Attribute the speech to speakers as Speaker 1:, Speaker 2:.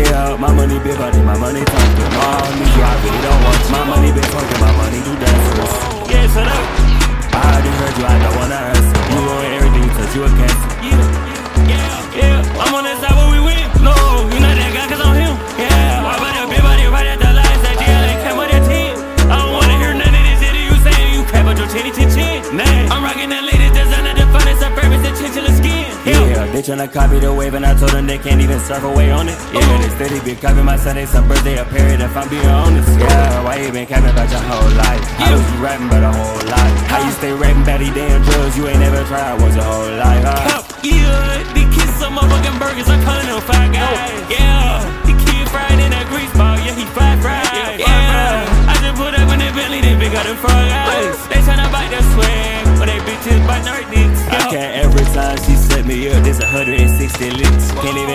Speaker 1: Yeah, my money big body, my money talking. All me, I really don't want you. My money been talking, my money do dances.
Speaker 2: Yeah, shut up.
Speaker 1: I already heard you, I don't wanna answer. You want everything, cause you a cancer.
Speaker 2: Yeah, yeah, yeah. I'm on that side where we win. No, you not that guy, cause I'm him. Yeah, why about that big body right at the lights? That GL came with that 10. I don't wanna hear none of this shit you saying. You crap about your chin. Nah, I'm rocking that
Speaker 1: They tryna copy the wave and I told them they can't even surf away on it. Yeah, they steady be copying my Sunday, some birthday, a if I'm being honest. Yeah, why you been capping about your whole life? How was you rapping about a whole life? How you stay rapping about these damn drugs you ain't never tried was your whole life? Huh?
Speaker 2: Yeah, the kids some motherfucking burgers, I'm calling them five guys. Oh. Yeah, the kid fried in that grease ball, yeah, he fried fried. Yeah, I just put up in that Bentley, they big got them frog eyes. They tryna bite that swag, but they bitches bite their dicks.
Speaker 1: I can't every time me up, this 160 licks. Can't even